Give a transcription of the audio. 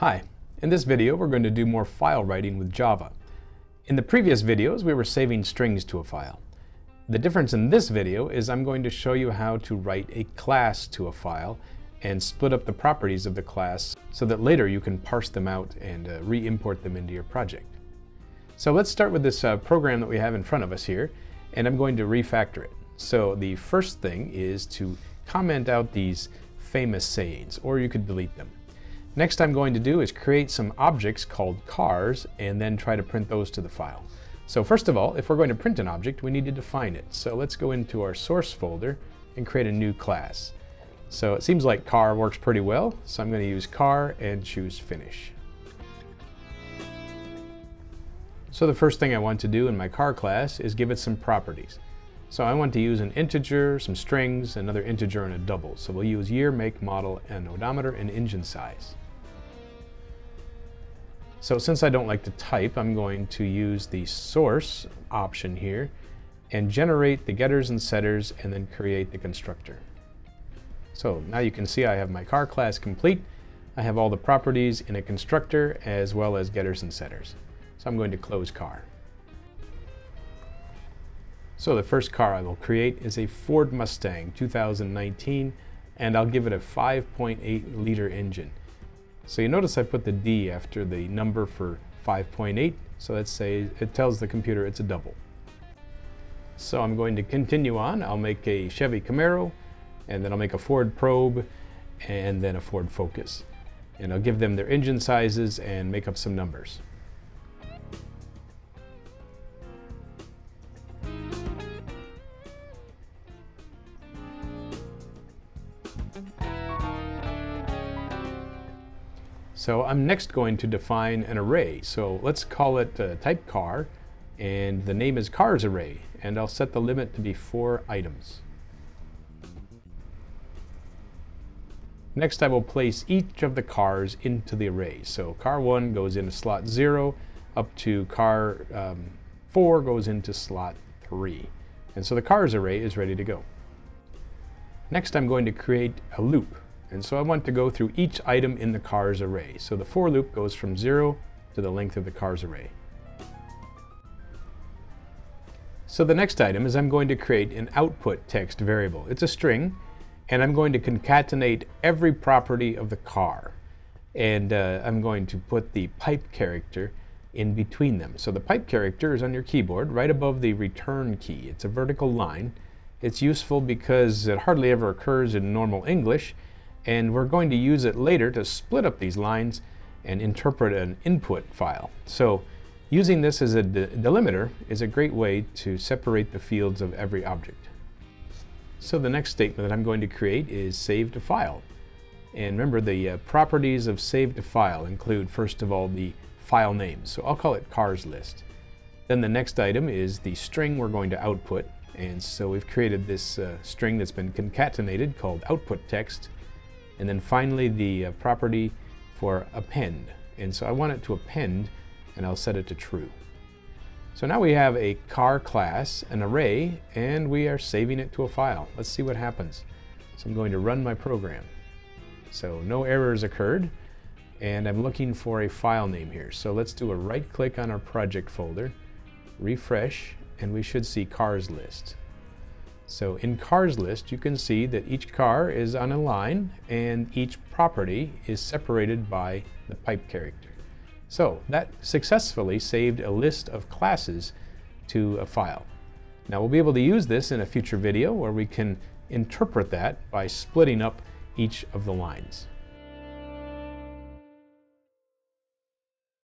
Hi, in this video we're going to do more file writing with Java. In the previous videos we were saving strings to a file. The difference in this video is I'm going to show you how to write a class to a file and split up the properties of the class so that later you can parse them out and uh, re-import them into your project. So let's start with this uh, program that we have in front of us here and I'm going to refactor it. So the first thing is to comment out these famous sayings or you could delete them. Next I'm going to do is create some objects called cars and then try to print those to the file. So first of all, if we're going to print an object, we need to define it. So let's go into our source folder and create a new class. So it seems like car works pretty well, so I'm going to use car and choose finish. So the first thing I want to do in my car class is give it some properties. So I want to use an integer, some strings, another integer, and a double. So we'll use year, make, model, and odometer, and engine size. So since I don't like to type, I'm going to use the source option here and generate the getters and setters and then create the constructor. So now you can see I have my car class complete. I have all the properties in a constructor as well as getters and setters. So I'm going to close car. So the first car I will create is a Ford Mustang 2019 and I'll give it a 5.8 liter engine. So you notice I put the D after the number for 5.8, so let's say it tells the computer it's a double. So I'm going to continue on. I'll make a Chevy Camaro, and then I'll make a Ford Probe, and then a Ford Focus. And I'll give them their engine sizes and make up some numbers. So I'm next going to define an array. So let's call it uh, type car, and the name is cars array, and I'll set the limit to be four items. Next I will place each of the cars into the array. So car 1 goes into slot 0, up to car um, 4 goes into slot 3. And so the cars array is ready to go. Next I'm going to create a loop. And so I want to go through each item in the cars array. So the for loop goes from 0 to the length of the cars array. So the next item is I'm going to create an output text variable. It's a string, and I'm going to concatenate every property of the car. And uh, I'm going to put the pipe character in between them. So the pipe character is on your keyboard right above the return key. It's a vertical line. It's useful because it hardly ever occurs in normal English, and we're going to use it later to split up these lines and interpret an input file. So using this as a de delimiter is a great way to separate the fields of every object. So the next statement that I'm going to create is save to file. And remember the uh, properties of save to file include first of all the file name. So I'll call it cars list. Then the next item is the string we're going to output. And so we've created this uh, string that's been concatenated called output text. And then finally the uh, property for append. And so I want it to append and I'll set it to true. So now we have a car class, an array, and we are saving it to a file. Let's see what happens. So I'm going to run my program. So no errors occurred, and I'm looking for a file name here. So let's do a right click on our project folder, refresh, and we should see cars list. So in cars list, you can see that each car is on a line and each property is separated by the pipe character. So that successfully saved a list of classes to a file. Now we'll be able to use this in a future video where we can interpret that by splitting up each of the lines.